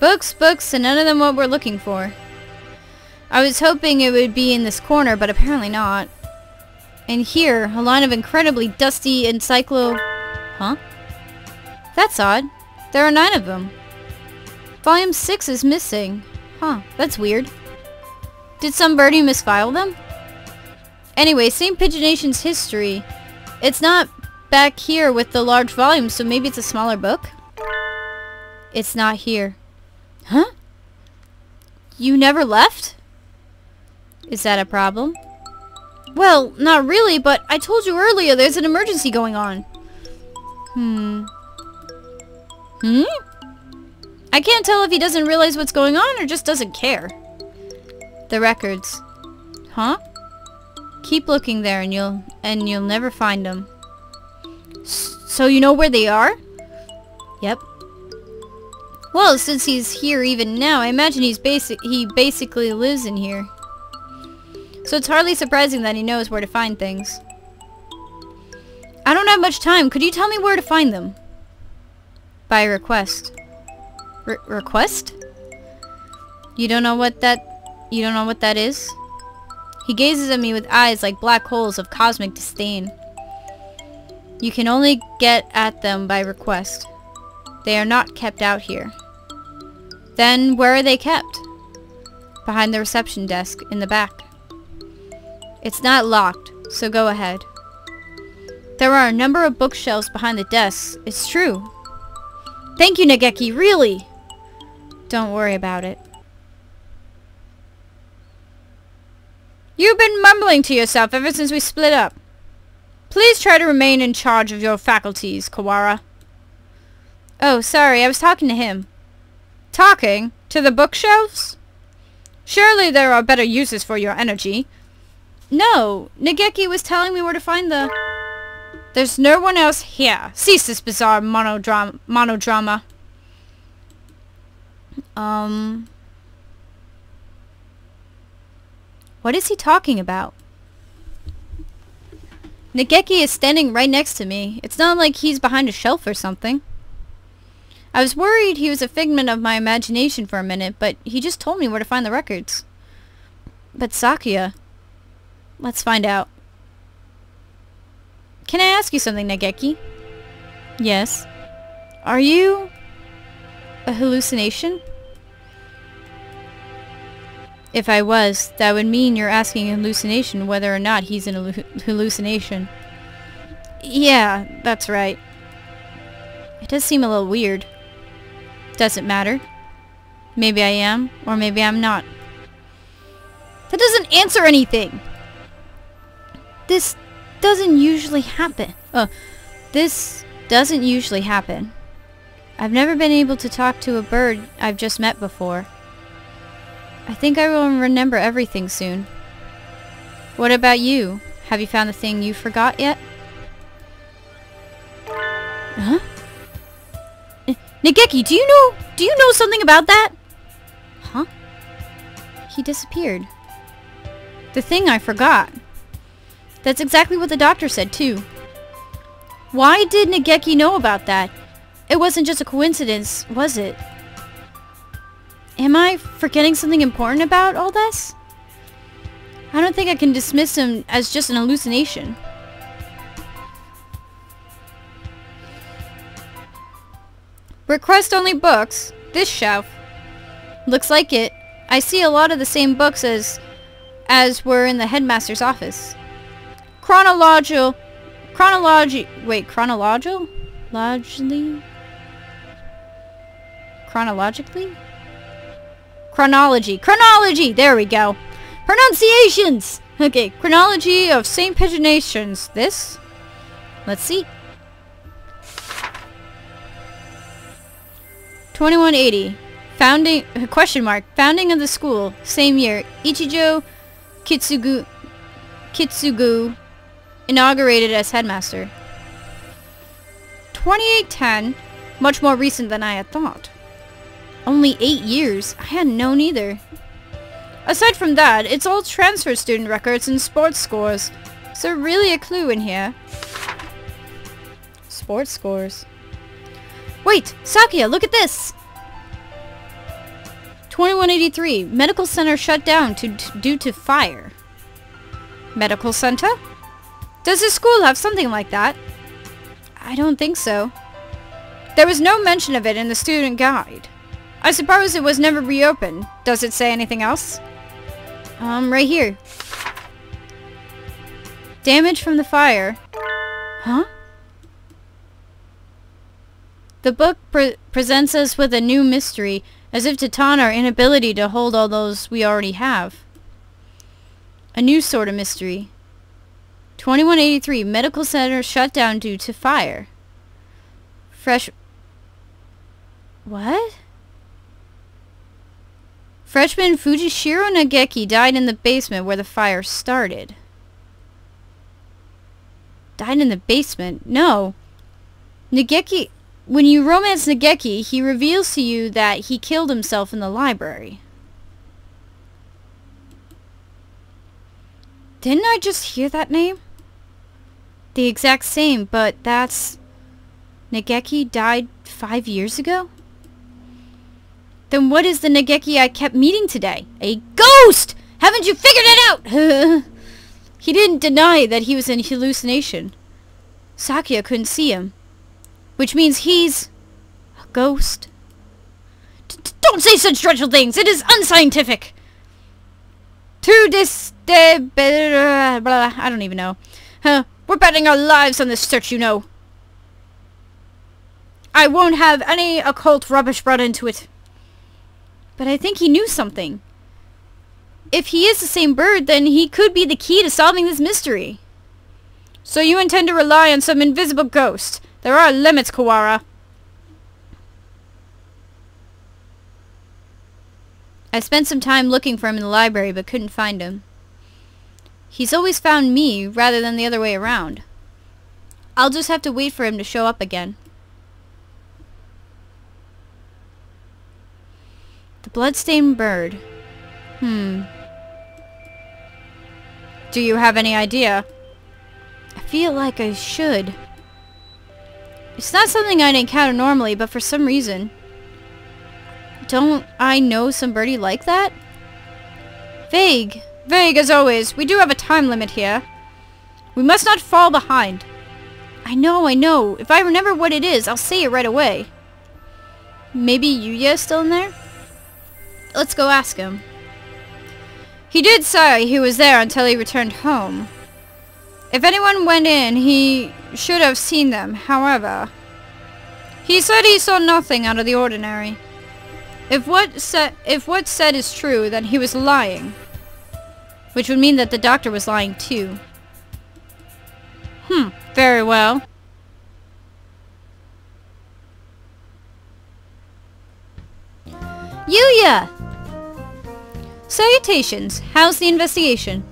Books, books, and none of them what we're looking for. I was hoping it would be in this corner, but apparently not. And here, a line of incredibly dusty encyclo... Huh? That's odd. There are nine of them. Volume 6 is missing. Huh, that's weird. Did some birdie misfile them? Anyway, St. Pigeonation's history. It's not back here with the large volume, so maybe it's a smaller book? It's not here. Huh? You never left? Is that a problem? Well, not really, but I told you earlier there's an emergency going on. Hmm. Hmm? I can't tell if he doesn't realize what's going on or just doesn't care. The records. Huh? Keep looking there and you'll and you'll never find them. S so you know where they are? Yep. Well, since he's here even now, I imagine he's basic he basically lives in here. So it's hardly surprising that he knows where to find things. I don't have much time. Could you tell me where to find them? By request. Re request? You don't know what that... You don't know what that is? He gazes at me with eyes like black holes of cosmic disdain. You can only get at them by request. They are not kept out here. Then where are they kept? Behind the reception desk in the back. It's not locked, so go ahead. There are a number of bookshelves behind the desks. It's true. Thank you, Nageki, really! Don't worry about it. You've been mumbling to yourself ever since we split up. Please try to remain in charge of your faculties, Kawara. Oh, sorry, I was talking to him. Talking? To the bookshelves? Surely there are better uses for your energy. No, Nageki was telling me where to find the... There's no one else here. Cease this bizarre monodrama. monodrama. Um... What is he talking about? Nageki is standing right next to me. It's not like he's behind a shelf or something. I was worried he was a figment of my imagination for a minute, but he just told me where to find the records. But Sakuya... Let's find out. Can I ask you something, Nageki? Yes. Are you... a hallucination? If I was, that would mean you're asking a hallucination whether or not he's an hallucination. Yeah, that's right. It does seem a little weird. Doesn't matter. Maybe I am, or maybe I'm not. That doesn't answer anything! This doesn't usually happen. Uh, this doesn't usually happen. I've never been able to talk to a bird I've just met before. I think I will remember everything soon. What about you? Have you found the thing you forgot yet? Nageki, do you know do you know something about that? Huh? He disappeared. The thing I forgot. That's exactly what the doctor said too. Why did Nageki know about that? It wasn't just a coincidence, was it? Am I forgetting something important about all this? I don't think I can dismiss him as just an hallucination. Request only books. This shelf. Looks like it. I see a lot of the same books as as were in the headmaster's office. Chronological chronology wait, chronological? Logically? Chronologically? Chronology. Chronology! There we go. Pronunciations! Okay, chronology of St. Pigeonations. This? Let's see. 2180. Founding, uh, question mark, founding of the school, same year. Ichijo Kitsugu, Kitsugu inaugurated as headmaster. 2810, much more recent than I had thought. Only eight years? I hadn't known either. Aside from that, it's all transfer student records and sports scores. There really a clue in here? Sports scores. Wait! Sakuya, look at this! 2183. Medical center shut down to, due to fire. Medical center? Does the school have something like that? I don't think so. There was no mention of it in the student guide. I suppose it was never reopened. Does it say anything else? Um, right here. Damage from the fire. Huh? The book pre presents us with a new mystery, as if to taunt our inability to hold all those we already have. A new sort of mystery. 2183 Medical Center shut down due to fire. Fresh... What? Freshman Fujishiro Nageki died in the basement where the fire started. Died in the basement? No. Nageki... When you romance Nageki, he reveals to you that he killed himself in the library. Didn't I just hear that name? The exact same, but that's... Nageki died five years ago? Then what is the Nageki I kept meeting today? A ghost! Haven't you figured it out? he didn't deny that he was in hallucination. Sakuya couldn't see him. Which means he's... a ghost. D don't say such dreadful things! It is unscientific! To this... day, blah, blah, I don't even know. Huh, we're betting our lives on this search, you know. I won't have any occult rubbish brought into it. But I think he knew something. If he is the same bird, then he could be the key to solving this mystery. So you intend to rely on some invisible ghost. There are limits, Kawara. I spent some time looking for him in the library, but couldn't find him. He's always found me, rather than the other way around. I'll just have to wait for him to show up again. The bloodstained bird. Hmm. Do you have any idea? I feel like I should. It's not something I'd encounter normally, but for some reason. Don't I know some birdie like that? Vague. Vague as always. We do have a time limit here. We must not fall behind. I know, I know. If I remember what it is, I'll say it right away. Maybe Yuya is still in there? Let's go ask him. He did say he was there until he returned home. If anyone went in, he should have seen them, however. He said he saw nothing out of the ordinary. If what, if what said is true, then he was lying. Which would mean that the doctor was lying too. Hmm, very well. Yuya! Salutations, how's the investigation?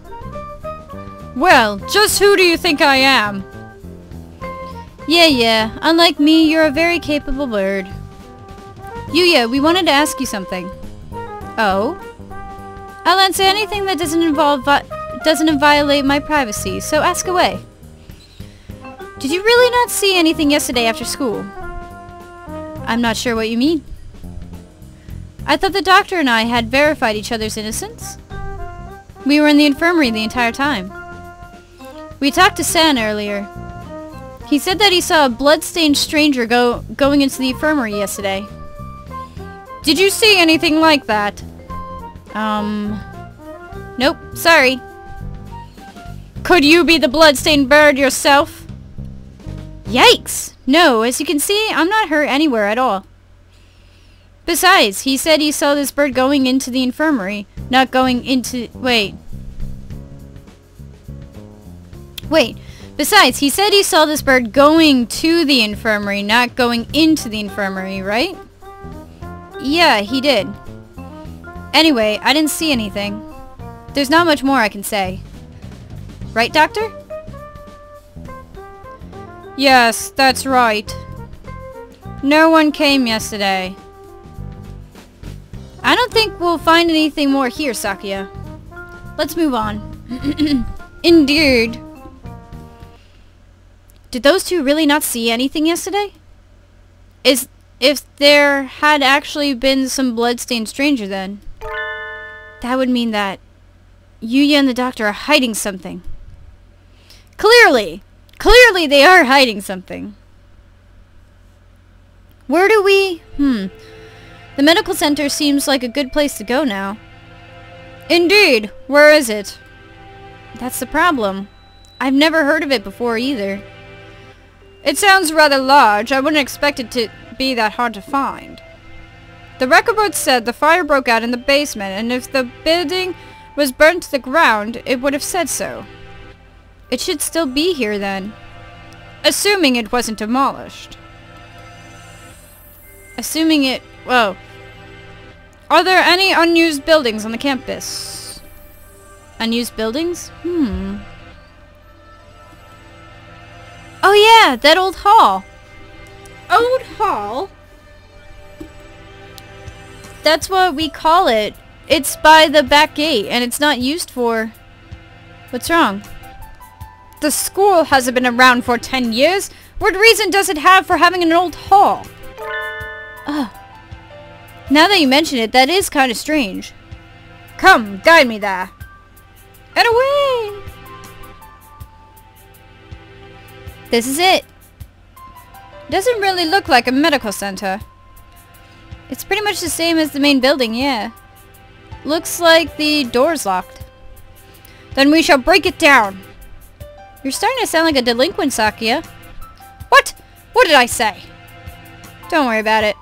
Well, just who do you think I am? Yeah, yeah. Unlike me, you're a very capable bird. Yuya, we wanted to ask you something. Oh? I'll answer anything that doesn't involve doesn't violate my privacy, so ask away. Did you really not see anything yesterday after school? I'm not sure what you mean. I thought the doctor and I had verified each other's innocence. We were in the infirmary the entire time. We talked to San earlier. He said that he saw a blood-stained stranger go going into the infirmary yesterday. Did you see anything like that? Um... Nope, sorry. Could you be the blood-stained bird yourself? Yikes! No, as you can see, I'm not hurt anywhere at all. Besides, he said he saw this bird going into the infirmary, not going into... Wait. Wait. Besides, he said he saw this bird going to the infirmary, not going into the infirmary, right? Yeah, he did. Anyway, I didn't see anything. There's not much more I can say. Right, Doctor? Yes, that's right. No one came yesterday. I don't think we'll find anything more here, Sakuya. Let's move on. Indeed. Did those two really not see anything yesterday? Is if there had actually been some bloodstained stranger then? That would mean that Yuya and the doctor are hiding something. Clearly! Clearly they are hiding something. Where do we... Hmm. The medical center seems like a good place to go now. Indeed! Where is it? That's the problem. I've never heard of it before either. It sounds rather large. I wouldn't expect it to be that hard to find. The record book said the fire broke out in the basement, and if the building was burnt to the ground, it would have said so. It should still be here then. Assuming it wasn't demolished. Assuming it... Whoa. Are there any unused buildings on the campus? Unused buildings? Hmm. Oh yeah, that old hall. Old hall? That's what we call it. It's by the back gate, and it's not used for... What's wrong? The school hasn't been around for ten years. What reason does it have for having an old hall? Ugh. Now that you mention it, that is kind of strange. Come, guide me there. And away! This is it. Doesn't really look like a medical center. It's pretty much the same as the main building, yeah. Looks like the door's locked. Then we shall break it down. You're starting to sound like a delinquent, Sakuya. What? What did I say? Don't worry about it.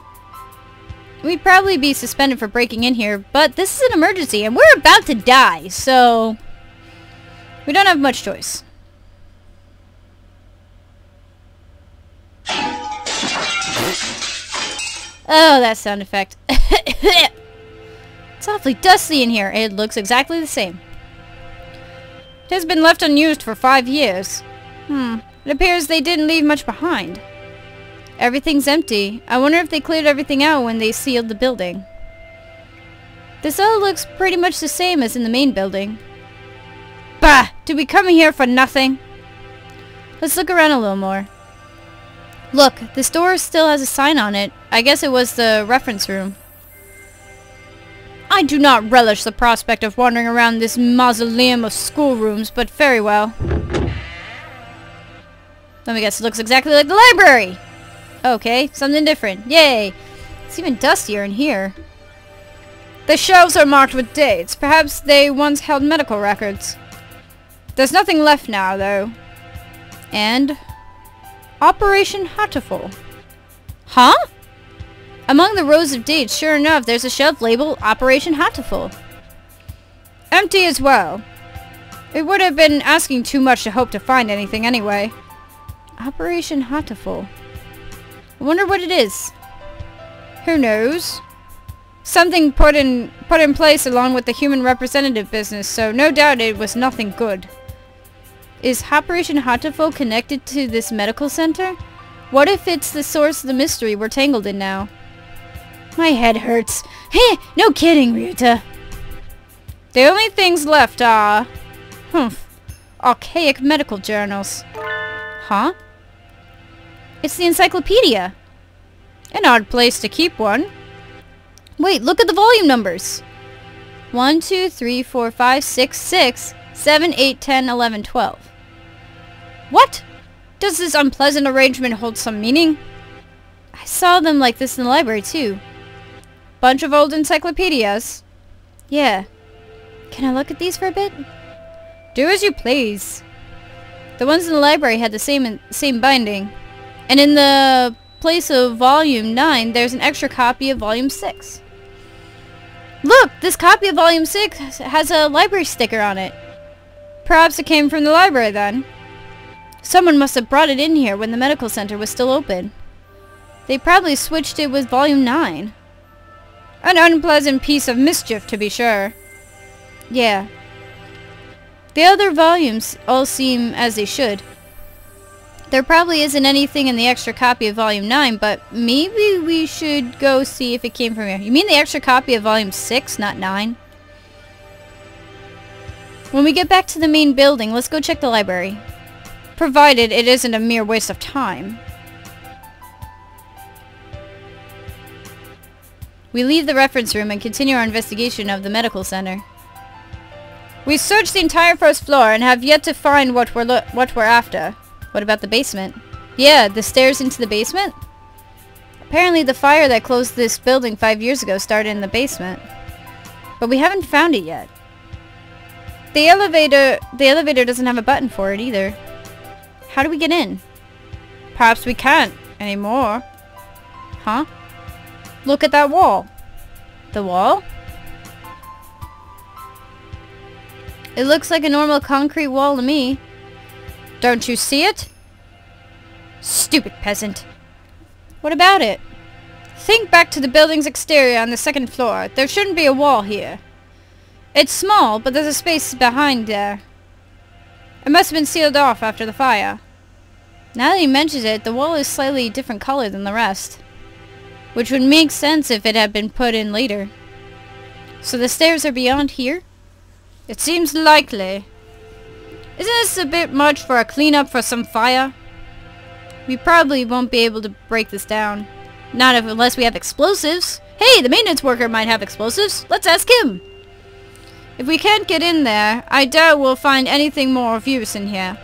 We'd probably be suspended for breaking in here, but this is an emergency and we're about to die, so... We don't have much choice. Oh, that sound effect. it's awfully dusty in here. It looks exactly the same. It has been left unused for five years. Hmm. It appears they didn't leave much behind. Everything's empty. I wonder if they cleared everything out when they sealed the building. This all looks pretty much the same as in the main building. Bah! Did we come here for nothing? Let's look around a little more. Look, this door still has a sign on it. I guess it was the reference room. I do not relish the prospect of wandering around this mausoleum of schoolrooms, but very well. Let me guess, it looks exactly like the library! Okay, something different. Yay! It's even dustier in here. The shelves are marked with dates. Perhaps they once held medical records. There's nothing left now, though. And... Operation Hatoful. Huh? Among the rows of dates, sure enough, there's a shelf labeled Operation Hatoful. Empty as well. It would have been asking too much to hope to find anything anyway. Operation Hatoful. I wonder what it is. Who knows? Something put in put in place along with the human representative business, so no doubt it was nothing good. Is Operation Hatoful connected to this medical center? What if it's the source of the mystery we're tangled in now? My head hurts. Heh, no kidding, Ryuta. The only things left are... Humph. Archaic medical journals. Huh? It's the encyclopedia. An odd place to keep one. Wait, look at the volume numbers. 1, 2, 3, 4, 5, 6, 6, 7, 8, 10, 11, 12. What? Does this unpleasant arrangement hold some meaning? I saw them like this in the library too. Bunch of old encyclopedias. Yeah. Can I look at these for a bit? Do as you please. The ones in the library had the same same binding. And in the place of volume 9, there's an extra copy of volume 6. Look! This copy of volume 6 has a library sticker on it. Perhaps it came from the library then. Someone must have brought it in here when the medical center was still open. They probably switched it with volume 9. An unpleasant piece of mischief, to be sure. Yeah. The other volumes all seem as they should. There probably isn't anything in the extra copy of Volume 9, but maybe we should go see if it came from here. You mean the extra copy of Volume 6, not 9? When we get back to the main building, let's go check the library. Provided it isn't a mere waste of time. We leave the reference room and continue our investigation of the medical center. We searched the entire first floor and have yet to find what we're what we're after. What about the basement? Yeah, the stairs into the basement? Apparently the fire that closed this building five years ago started in the basement. But we haven't found it yet. The elevator the elevator doesn't have a button for it either. How do we get in? Perhaps we can't anymore. Huh? Look at that wall. The wall? It looks like a normal concrete wall to me. Don't you see it? Stupid peasant. What about it? Think back to the building's exterior on the second floor. There shouldn't be a wall here. It's small, but there's a space behind there. It must have been sealed off after the fire. Now that he mentions it, the wall is slightly different color than the rest. Which would make sense if it had been put in later. So the stairs are beyond here? It seems likely. Isn't this a bit much for a cleanup for some fire? We probably won't be able to break this down. Not if, unless we have explosives. Hey, the maintenance worker might have explosives. Let's ask him. If we can't get in there, I doubt we'll find anything more of use in here.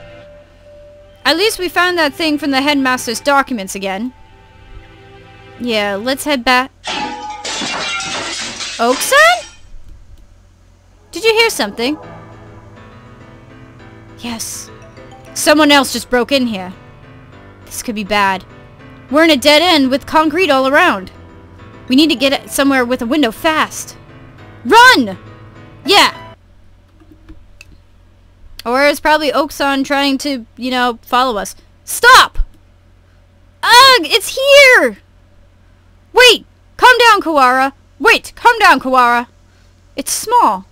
At least we found that thing from the headmaster's documents again. Yeah, let's head back. Okosan? Did you hear something? Yes. Someone else just broke in here. This could be bad. We're in a dead end with concrete all around. We need to get somewhere with a window fast. Run! Yeah, or it's probably Okosan trying to, you know, follow us. Stop! Ugh, it's here! Wait! Calm down, Kawara! Wait! Calm down, Kawara! It's small.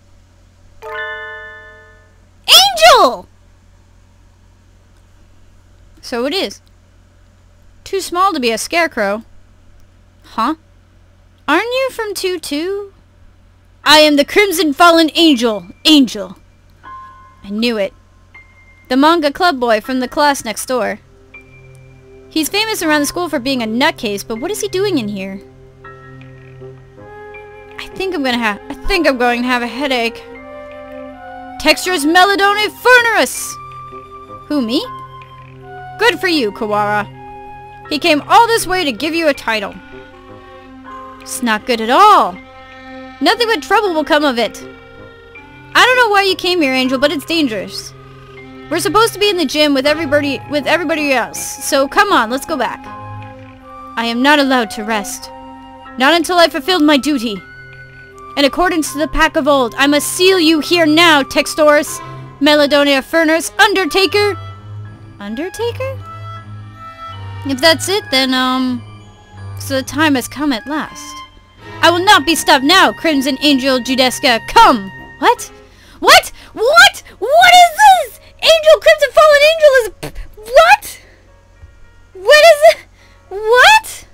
Angel! So it is. Too small to be a scarecrow. Huh? Aren't you from 2-2? I am the Crimson Fallen Angel. Angel. I knew it. The manga club boy from the class next door. He's famous around the school for being a nutcase, but what is he doing in here? I think I'm gonna have- I think I'm going to have a headache. Textures Melodone Furnace! Who, me? Good for you, Kawara. He came all this way to give you a title. It's not good at all. Nothing but trouble will come of it. I don't know why you came here, Angel, but it's dangerous. We're supposed to be in the gym with everybody with everybody else, so come on, let's go back. I am not allowed to rest. Not until I've fulfilled my duty. In accordance to the pack of old, I must seal you here now, Textoris, Meladonia Furners, Undertaker. Undertaker? If that's it, then, um... So the time has come at last. I will not be stopped now, Crimson Angel Judeska. Come! What? What? What? What is this? Angel Crimson Fallen Angel is... What? What is it? What?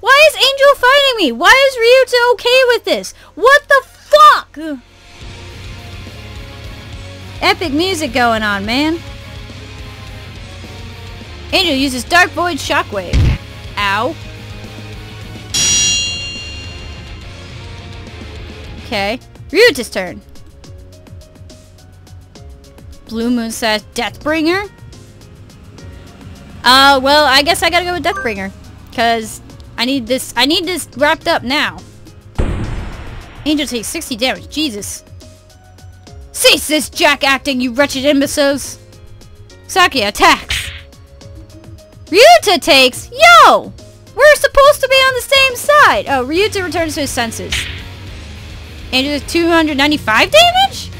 Why is Angel fighting me? Why is Ryuta okay with this? What the fuck? Epic music going on, man. Angel uses Dark Void Shockwave. Ow. Okay. Ryuta's turn. Blue Moon says Deathbringer? Uh, well, I guess I gotta go with Deathbringer. Because I need this, I need this wrapped up now. Angel takes 60 damage. Jesus. Cease this jack acting, you wretched imbeciles. Saki attacks. Ryuta takes... Yo! We're supposed to be on the same side. Oh, Ryuta returns to his senses. Angel does 295 damage?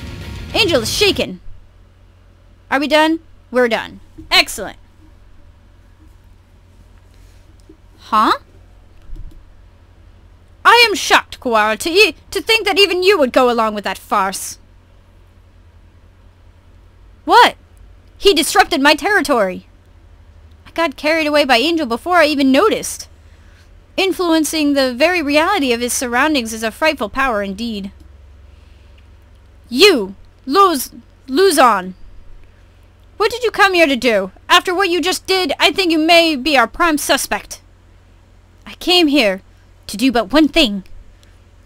Angel is shaken. Are we done? We're done. Excellent. Huh? I am shocked, Kawara, to, e to think that even you would go along with that farce. What? He disrupted my territory. I got carried away by Angel before I even noticed. Influencing the very reality of his surroundings is a frightful power indeed. You, lose, lose on. What did you come here to do? After what you just did, I think you may be our prime suspect. I came here to do but one thing.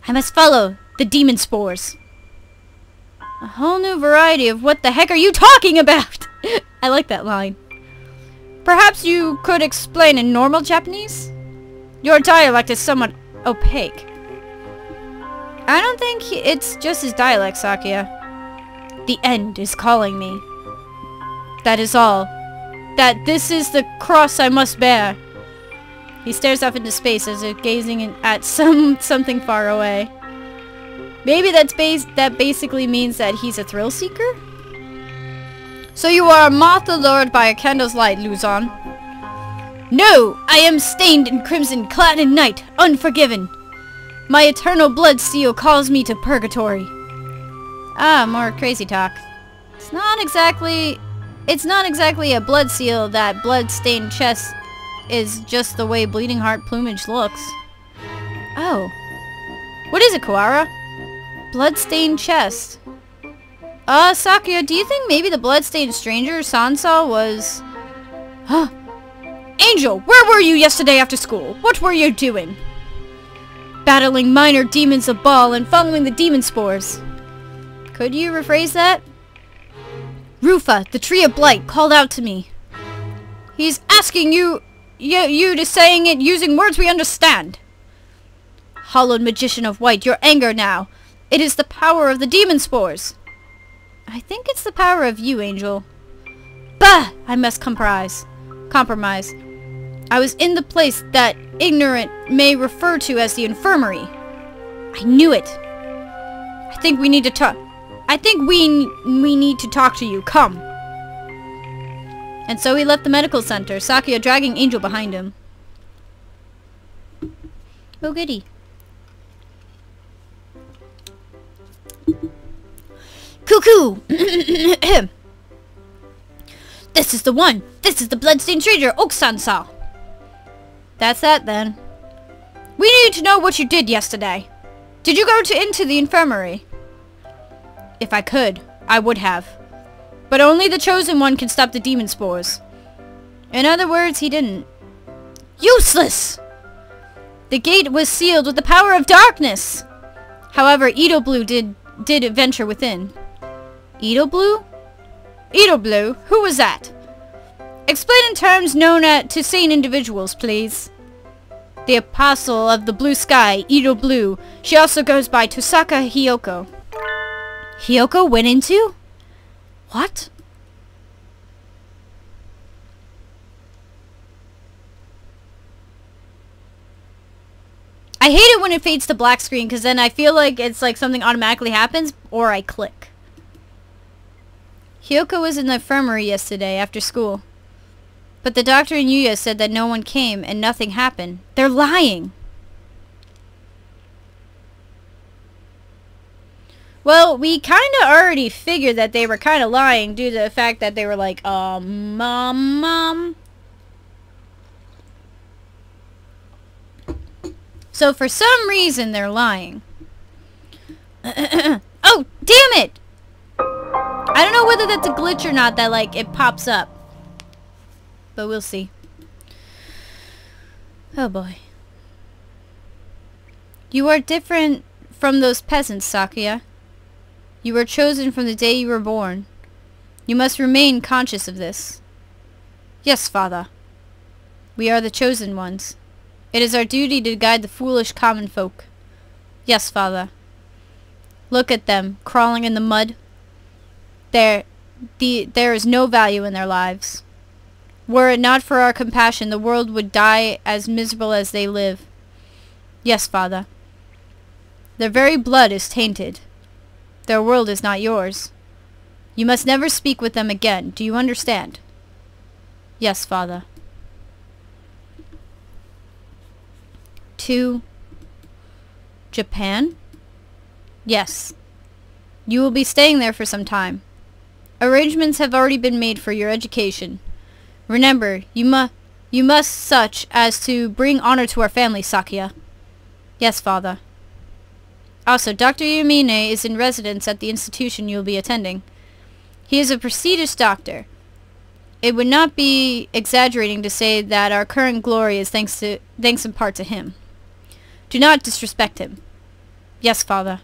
I must follow the demon spores. A whole new variety of what the heck are you talking about? I like that line. Perhaps you could explain in normal Japanese? Your dialect is somewhat opaque. I don't think it's just his dialect, Sakuya. The end is calling me. That is all. That this is the cross I must bear. He stares off into space as if gazing at some something far away. Maybe that's base that basically means that he's a thrill seeker? So you are a moth allured by a candle's light, Luzon. No! I am stained in crimson, clad in night, unforgiven. My eternal blood seal calls me to purgatory. Ah, more crazy talk. It's not exactly... It's not exactly a blood seal that blood-stained chest is just the way Bleeding Heart plumage looks. Oh. What is it, Kawara? Bloodstained chest. Uh, Sakuya, do you think maybe the bloodstained stranger Sansa was... Huh? Angel, where were you yesterday after school? What were you doing? Battling minor demons of Baal and following the demon spores. Could you rephrase that? Rufa, the Tree of Blight, called out to me. He's asking you, you, you to saying it using words we understand. Hollowed Magician of White, your anger now. It is the power of the demon spores. I think it's the power of you, Angel. Bah! I must compromise. Compromise. I was in the place that ignorant may refer to as the infirmary. I knew it. I think we need to talk. I think we we need to talk to you. Come. And so he left the medical center, Sakuya dragging Angel behind him. Oh goody. Cuckoo! this is the one! This is the bloodstained stranger, Oksansa! That's that then. We need to know what you did yesterday. Did you go to into the infirmary? If I could, I would have. But only the chosen one can stop the demon spores. In other words, he didn't. Useless! The gate was sealed with the power of darkness! However, Edo Blue did, did venture within. Edo Blue? Edo Blue? Who was that? Explain in terms known at, to sane individuals, please. The Apostle of the Blue Sky, Edo Blue. She also goes by Tosaka Hiyoko. Hiyoko went into? What? I hate it when it fades to black screen because then I feel like it's like something automatically happens or I click. Hiyoko was in the infirmary yesterday after school. But the doctor and Yuya said that no one came and nothing happened. They're lying! Well, we kind of already figured that they were kind of lying due to the fact that they were like, um, mom, mom. So for some reason, they're lying. oh, damn it! I don't know whether that's a glitch or not that, like, it pops up. But we'll see. Oh boy. You are different from those peasants, Sakuya. You were chosen from the day you were born. You must remain conscious of this. Yes, father. We are the chosen ones. It is our duty to guide the foolish common folk. Yes, father. Look at them, crawling in the mud. There, the, there is no value in their lives. Were it not for our compassion, the world would die as miserable as they live. Yes, father. Their very blood is tainted. Their world is not yours. You must never speak with them again. Do you understand? Yes, father. To Japan? Yes. You will be staying there for some time. Arrangements have already been made for your education. Remember, you mu you must such as to bring honor to our family, Sakuya. Yes, father. Also, Dr. Iwamine is in residence at the institution you will be attending. He is a prestigious doctor. It would not be exaggerating to say that our current glory is thanks to thanks in part to him. Do not disrespect him. Yes, father.